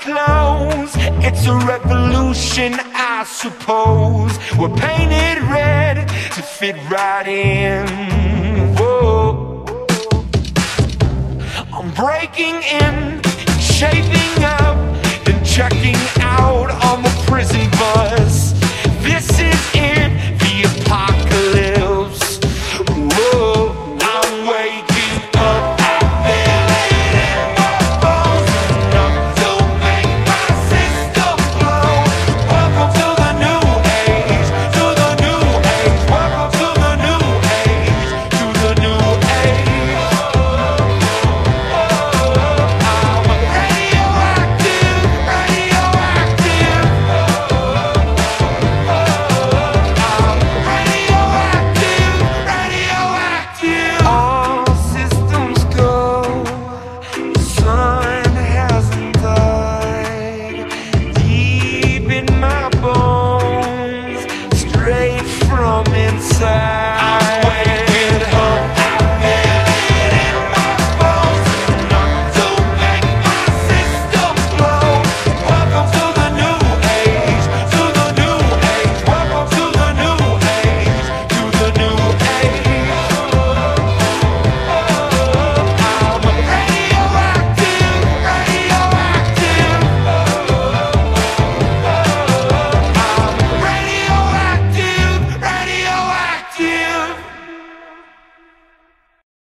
clothes. It's a revolution, I suppose. We're painted red to fit right in. Whoa. I'm breaking in, shaping up, and checking out on the prison